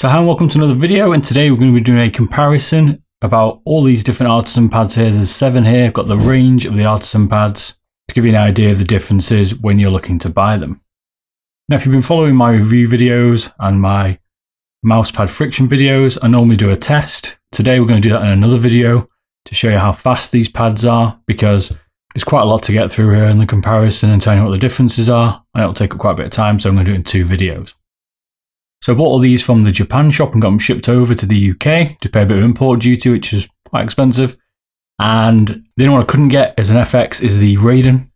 So hi and welcome to another video and today we're going to be doing a comparison about all these different artisan pads here. There's seven here, I've got the range of the artisan pads to give you an idea of the differences when you're looking to buy them. Now if you've been following my review videos and my mousepad friction videos, I normally do a test. Today we're going to do that in another video to show you how fast these pads are because there's quite a lot to get through here in the comparison and telling you what the differences are and it'll take up quite a bit of time so I'm going to do it in two videos. So I bought all these from the Japan shop and got them shipped over to the UK to pay a bit of import duty, which is quite expensive. And the only one I couldn't get as an FX is the Raiden.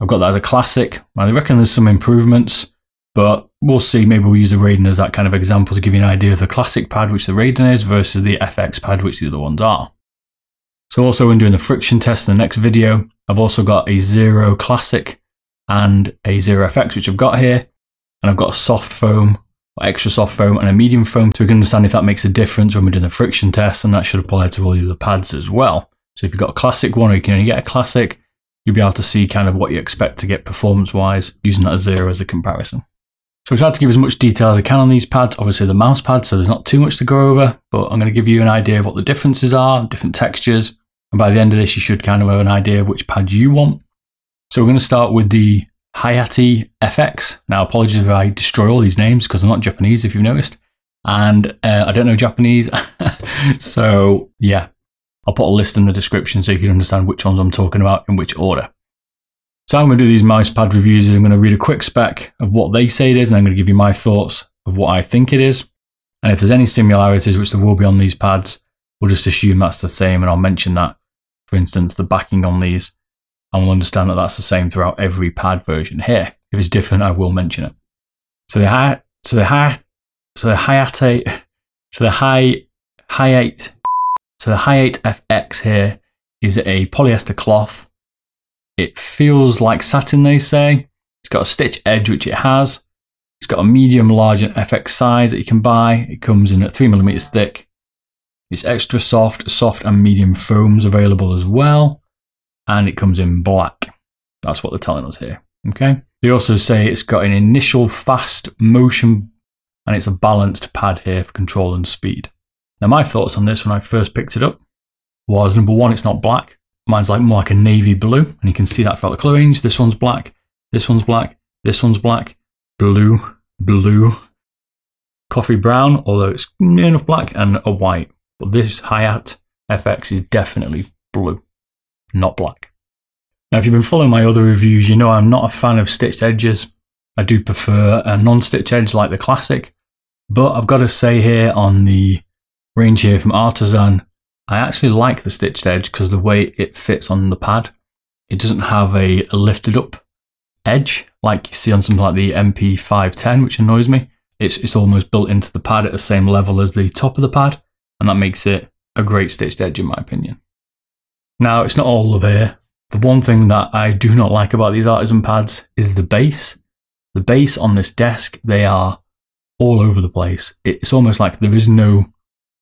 I've got that as a classic. I reckon there's some improvements, but we'll see. Maybe we'll use the Raiden as that kind of example to give you an idea of the classic pad, which the Raiden is, versus the FX pad, which the other ones are. So also when doing the friction test in the next video, I've also got a Zero Classic and a Zero FX, which I've got here. And I've got a soft foam extra soft foam and a medium foam so we can understand if that makes a difference when we're doing the friction test and that should apply to all the other pads as well. So if you've got a classic one or you can only get a classic, you'll be able to see kind of what you expect to get performance wise using that zero as a comparison. So I've tried to give as much detail as I can on these pads, obviously the mouse pad, so there's not too much to go over, but I'm going to give you an idea of what the differences are, different textures, and by the end of this you should kind of have an idea of which pad you want. So we're going to start with the Hayate FX. Now, apologies if I destroy all these names because I'm not Japanese, if you've noticed. And uh, I don't know Japanese. so, yeah, I'll put a list in the description so you can understand which ones I'm talking about in which order. So, I'm going to do these mouse pad reviews. I'm going to read a quick spec of what they say it is, and I'm going to give you my thoughts of what I think it is. And if there's any similarities, which there will be on these pads, we'll just assume that's the same, and I'll mention that. For instance, the backing on these and we'll understand that that's the same throughout every pad version here. If it's different, I will mention it. So the high, so the high, so the Hayate, so the high, Hayate, so the Hayate FX here is a polyester cloth. It feels like satin, they say. It's got a stitch edge, which it has. It's got a medium, large, and FX size that you can buy. It comes in at three millimeters thick. It's extra soft, soft, and medium foams available as well and it comes in black. That's what they're telling us here. Okay. They also say it's got an initial fast motion and it's a balanced pad here for control and speed. Now, my thoughts on this when I first picked it up was number one, it's not black. Mine's like more like a navy blue, and you can see that throughout the colour range. This one's black, this one's black, this one's black, blue, blue, coffee brown, although it's near enough black, and a white. But this Hayate FX is definitely blue not black. Now, if you've been following my other reviews, you know I'm not a fan of stitched edges. I do prefer a non-stitch edge like the classic, but I've got to say here on the range here from Artisan, I actually like the stitched edge because the way it fits on the pad, it doesn't have a lifted up edge like you see on something like the MP510, which annoys me. It's, it's almost built into the pad at the same level as the top of the pad, and that makes it a great stitched edge in my opinion. Now, it's not all there. The one thing that I do not like about these artisan pads is the base. The base on this desk, they are all over the place. It's almost like there is no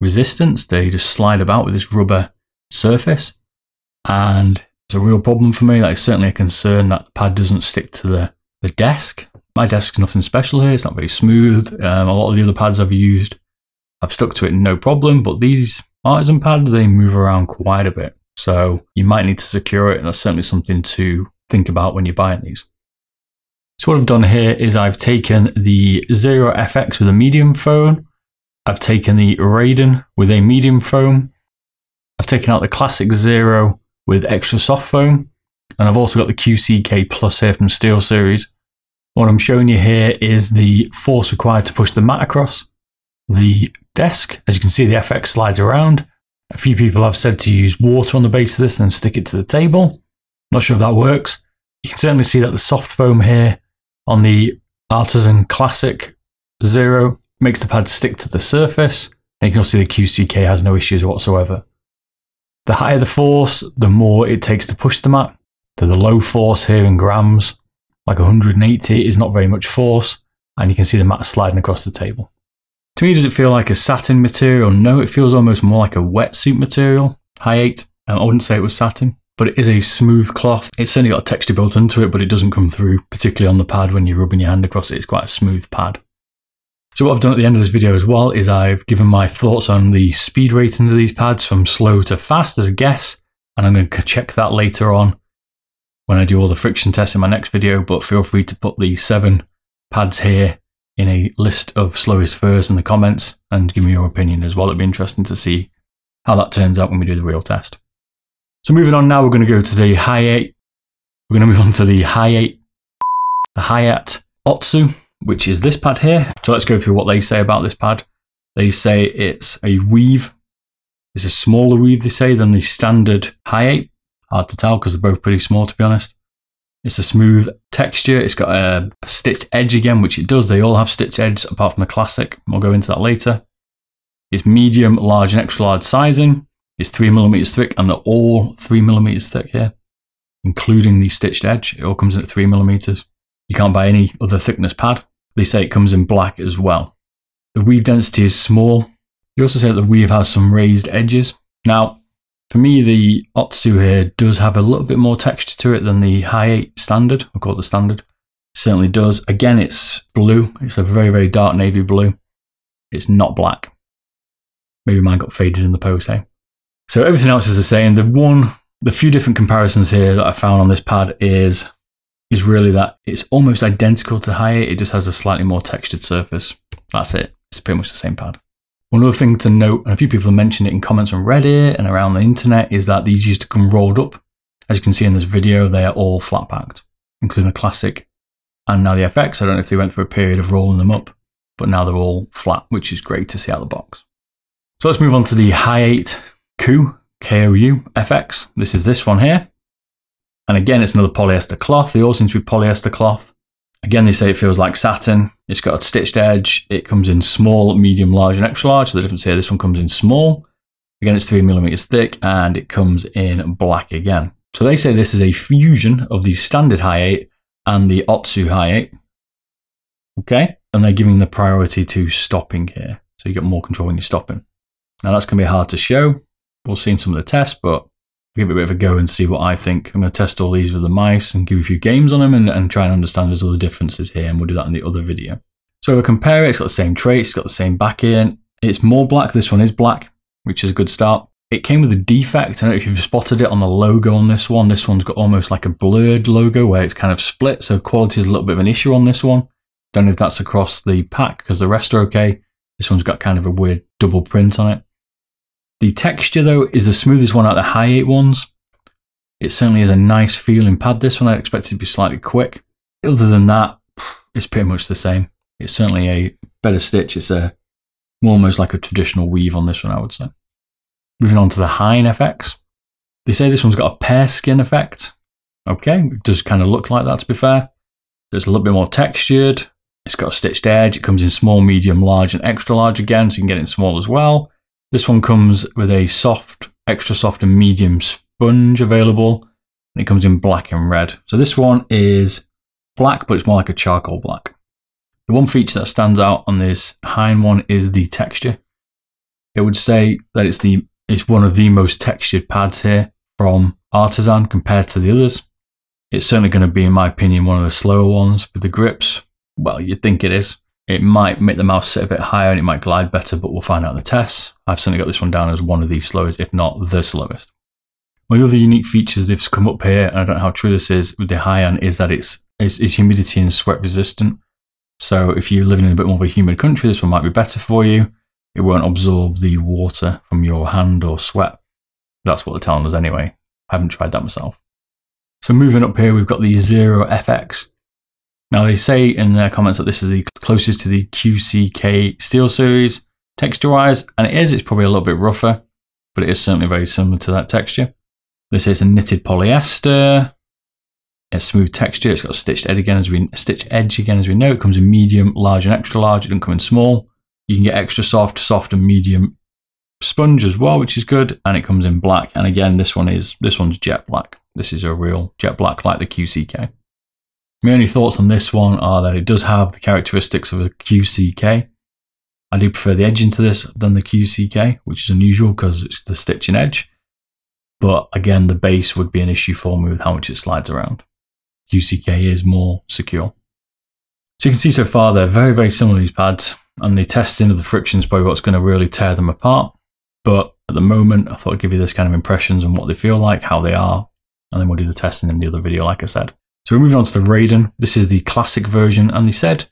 resistance. They just slide about with this rubber surface. And it's a real problem for me. That is certainly a concern that the pad doesn't stick to the, the desk. My desk's nothing special here. It's not very smooth. Um, a lot of the other pads I've used, I've stuck to it no problem. But these artisan pads, they move around quite a bit. So you might need to secure it, and that's certainly something to think about when you're buying these. So what I've done here is I've taken the Zero FX with a medium foam. I've taken the Raiden with a medium foam. I've taken out the classic Zero with extra soft foam. And I've also got the QCK Plus here from Steel Series. What I'm showing you here is the force required to push the mat across the desk. As you can see, the FX slides around. A few people have said to use water on the base of this and stick it to the table. Not sure if that works. You can certainly see that the soft foam here on the Artisan Classic Zero makes the pad stick to the surface. And you can also see the QCK has no issues whatsoever. The higher the force, the more it takes to push the mat. To the low force here in grams, like 180 is not very much force, and you can see the mat sliding across the table. To me, does it feel like a satin material? No, it feels almost more like a wetsuit material. Hayate. Um, I wouldn't say it was satin, but it is a smooth cloth. It's certainly got a texture built into it, but it doesn't come through, particularly on the pad when you're rubbing your hand across it. It's quite a smooth pad. So what I've done at the end of this video as well is I've given my thoughts on the speed ratings of these pads from slow to fast as a guess, and I'm going to check that later on when I do all the friction tests in my next video, but feel free to put the seven pads here in a list of slowest first in the comments and give me your opinion as well. It'd be interesting to see how that turns out when we do the real test. So moving on now, we're going to go to the Hayate. We're going to move on to the Hayate, the Hayate Otsu, which is this pad here. So let's go through what they say about this pad. They say it's a weave. It's a smaller weave, they say, than the standard Hayate. Hard to tell because they're both pretty small, to be honest. It's a smooth texture. It's got a, a, stitched edge again, which it does. They all have stitched edge apart from the classic. We'll go into that later. It's medium, large, and extra large sizing. It's three millimeters thick, and they're all three millimeters thick here, including the stitched edge. It all comes in at three millimeters. You can't buy any other thickness pad. They say it comes in black as well. The weave density is small. They also say that the weave has some raised edges. Now, for me, the Otsu here does have a little bit more texture to it than the Hayate standard. I'll call it the standard. certainly does. Again, it's blue. It's a very, very dark navy blue. It's not black. Maybe mine got faded in the post, eh? So everything else is the same. The one, the few different comparisons here that I found on this pad is is really that it's almost identical to Hayate. It just has a slightly more textured surface. That's it. It's pretty much the same pad. One other thing to note, and a few people have mentioned it in comments on Reddit and around the internet, is that these used to come rolled up. As you can see in this video, they are all flat packed, including the Classic and now the FX. I don't know if they went through a period of rolling them up, but now they're all flat, which is great to see out of the box. So let's move on to the Hayate KOU, KOU FX. This is this one here. And again, it's another polyester cloth. They all seem to be polyester cloth. Again, they say it feels like satin. It's got a stitched edge. It comes in small, medium, large, and extra large. So the difference here, this one comes in small. Again, it's three millimeters thick and it comes in black again. So they say this is a fusion of the standard Hayate and the Otsu Hayate. Okay. And they're giving the priority to stopping here. So you get more control when you're stopping. Now that's going to be hard to show. We'll see in some of the tests, but give it a bit of a go and see what I think. I'm going to test all these with the mice and give a few games on them and, and try and understand there's other differences here, and we'll do that in the other video. So we compare it, it's got the same traits, it's got the same back in. It's more black, this one is black, which is a good start. It came with a defect, I don't know if you've spotted it on the logo on this one. This one's got almost like a blurred logo where it's kind of split, so quality is a little bit of an issue on this one. Don't know if that's across the pack because the rest are okay. This one's got kind of a weird double print on it. The texture, though, is the smoothest one out of the Hayate ones. It certainly is a nice feeling pad. This one I expected to be slightly quick. Other than that, it's pretty much the same. It's certainly a better stitch. It's a more almost like a traditional weave on this one, I would say. Moving on to the Hien FX. They say this one's got a pear skin effect. Okay, it does kind of look like that to be fair. It's a little bit more textured. It's got a stitched edge. It comes in small, medium, large, and extra large again, so you can get it in small as well. This one comes with a soft, extra soft and medium sponge available. And it comes in black and red. So this one is black, but it's more like a charcoal black. The one feature that stands out on this Hien one is the texture. It would say that it's the it's one of the most textured pads here from Artisan compared to the others. It's certainly going to be, in my opinion, one of the slower ones with the grips. Well, you'd think it is. It might make the mouse sit a bit higher and it might glide better, but we'll find out in the tests. I've certainly got this one down as one of the slowest, if not the slowest. One of the unique features they've come up here, and I don't know how true this is with the Hien, is that it's, it's, it's humidity and sweat resistant. So if you're living in a bit more of a humid country, this one might be better for you. It won't absorb the water from your hand or sweat. That's what they're telling us anyway. I haven't tried that myself. So moving up here, we've got the Zero FX. Now they say in their comments that this is the closest to the QCK Steel Series texture-wise, and it is. It's probably a little bit rougher, but it is certainly very similar to that texture. This is a knitted polyester. a smooth texture. It's got a stitched edge again as we stitched edge again as we know. It comes in medium, large, and extra large. It doesn't come in small. You can get extra soft, soft, and medium sponge as well, which is good. And it comes in black. And again, this one is this one's jet black. This is a real jet black like the QCK. My only thoughts on this one are that it does have the characteristics of a QCK. I do prefer the edge into this than the QCK, which is unusual because it's the stitching edge. But again, the base would be an issue for me with how much it slides around. QCK is more secure. So you can see so far they're very, very similar, these pads. and the testing of the friction is probably what's going to really tear them apart. But at the moment, I thought I'd give you this kind of impressions on what they feel like, how they are, and then we'll do the testing in the other video, like I said. So we're moving on to the Raiden. This is the classic version, and they said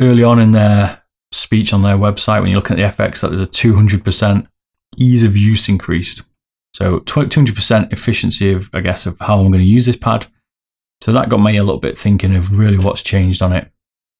early on in their speech on their website, when you look at the FX, that there's a 200% ease of use increased. So 200% efficiency of, I guess, of how I'm going to use this pad. So that got me a little bit thinking of really what's changed on it.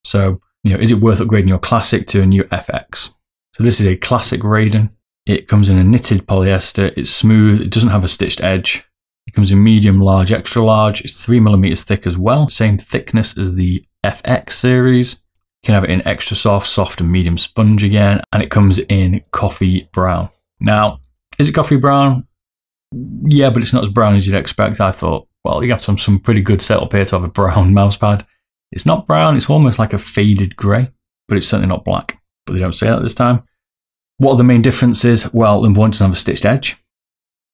So, you know, is it worth upgrading your classic to a new FX? So this is a classic Raiden. It comes in a knitted polyester. It's smooth. It doesn't have a stitched edge. It comes in medium, large, extra large. It's three millimeters thick as well. Same thickness as the FX series. You can have it in extra soft, soft, and medium sponge again. And it comes in coffee brown. Now, is it coffee brown? Yeah, but it's not as brown as you'd expect. I thought, well, you have some, some pretty good setup here to have a brown mouse pad. It's not brown, it's almost like a faded grey, but it's certainly not black. But they don't say that this time. What are the main differences? Well, number one, doesn't have a stitched edge.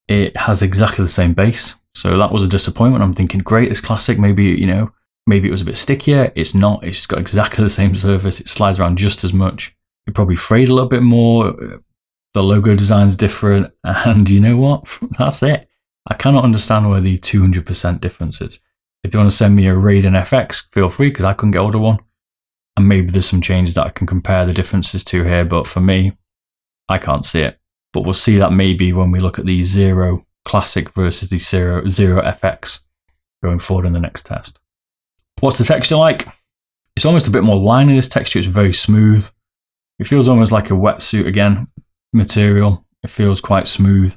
It has exactly the same base. So that was a disappointment. I'm thinking, great, it's classic. Maybe, you know, maybe it was a bit stickier. It's not. It's got exactly the same surface. It slides around just as much. It probably frayed a little bit more. The logo design's different. And you know what? That's it. I cannot understand where the 200% difference is. If you want to send me a Raiden FX, feel free because I couldn't get hold of one. And maybe there's some changes that I can compare the differences to here. But for me, I can't see it. But we'll see that maybe when we look at the Zero Classic versus the Zero, Zero FX going forward in the next test. What's the texture like? It's almost a bit more liny, this texture. It's very smooth. It feels almost like a wetsuit again material. It feels quite smooth.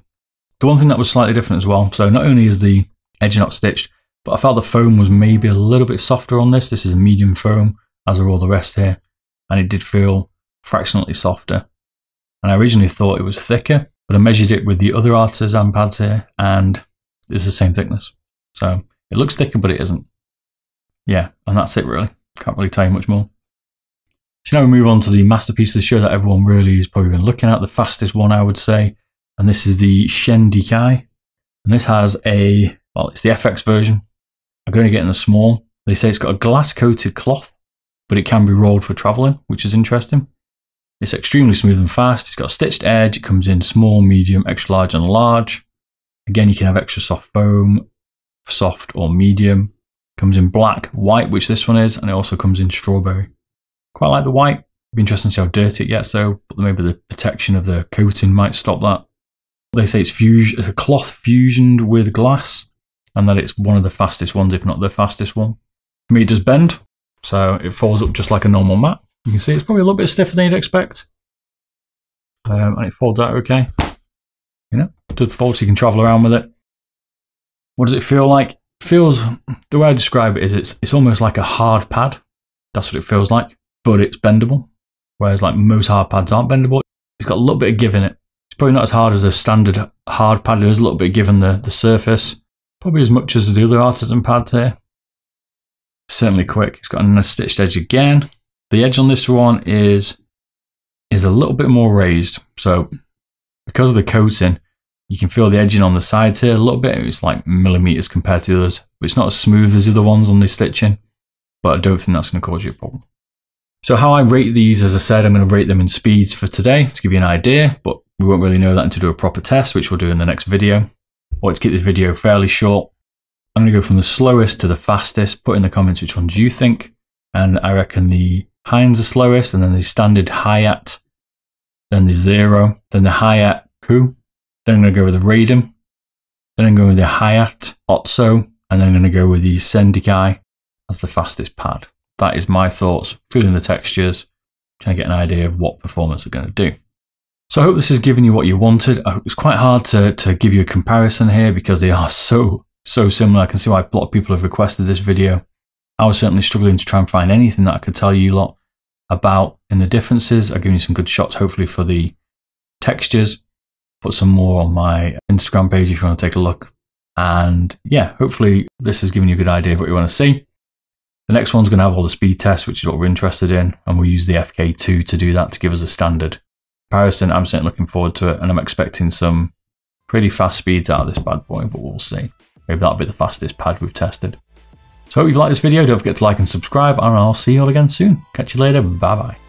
The one thing that was slightly different as well, so not only is the edge not stitched, but I felt the foam was maybe a little bit softer on this. This is a medium foam, as are all the rest here, and it did feel fractionally softer. And I originally thought it was thicker, but I measured it with the other artisan pads here, and it's the same thickness. So it looks thicker, but it isn't. Yeah, and that's it really. Can't really tell you much more. So now we move on to the masterpiece of the show that everyone really is probably been looking at, the fastest one I would say, and this is the Shidenkai. And this has a, well, it's the FX version. I'm going to get in a small. They say it's got a glass coated cloth, but it can be rolled for traveling, which is interesting. It's extremely smooth and fast. It's got a stitched edge. It comes in small, medium, extra large, and large. Again, you can have extra soft foam, soft or medium. Comes in black, white, which this one is, and it also comes in strawberry. Quite like the white. Be interesting to see how dirty it gets though, but maybe the protection of the coating might stop that. They say it's, fusion, it's a cloth fusioned with glass, and that it's one of the fastest ones, if not the fastest one. For me, it does bend, so it folds up just like a normal mat. You can see it's probably a little bit stiffer than you'd expect. Um, and it folds out okay. You know, it does fold so you can travel around with it. What does it feel like? Feels, the way I describe it is it's, it's almost like a hard pad. That's what it feels like, but it's bendable. Whereas like most hard pads aren't bendable. It's got a little bit of give in it. It's probably not as hard as a standard hard pad. There's a little bit of give in the, the surface. Probably as much as the other artisan pads here. Certainly quick. It's got a nice stitched edge again. The edge on this one is is a little bit more raised. So because of the coating, you can feel the edging on the sides here a little bit. It's like millimeters compared to others, but it's not as smooth as the other ones on the stitching. But I don't think that's going to cause you a problem. So how I rate these, as I said, I'm going to rate them in speeds for today to give you an idea, but we won't really know that until do a proper test, which we'll do in the next video. Or to keep this video fairly short, I'm going to go from the slowest to the fastest. Put in the comments which ones you think. And I reckon the Hien's the slowest, and then the standard Hayate, then the Zero, then the Kou. Then I'm going to go with the Raiden. Then I'm going with the Hayate Otsu, and then I'm going to go with the Shidenkai as the fastest pad. That is my thoughts, feeling the textures, trying to get an idea of what performance they're going to do. So I hope this has given you what you wanted. It's quite hard to, to give you a comparison here because they are so, so similar. I can see why a lot of people have requested this video. I was certainly struggling to try and find anything that I could tell you a lot about in the differences. I've given you some good shots, hopefully, for the textures. Put some more on my Instagram page if you want to take a look. And yeah, hopefully this has given you a good idea of what you want to see. The next one's going to have all the speed tests, which is what we're interested in. And we'll use the FK2 to do that to give us a standard comparison. I'm certainly looking forward to it. And I'm expecting some pretty fast speeds out of this bad boy, but we'll see. Maybe that'll be the fastest pad we've tested. So hope you've liked this video. Don't forget to like and subscribe, and I'll see you all again soon. Catch you later. Bye bye.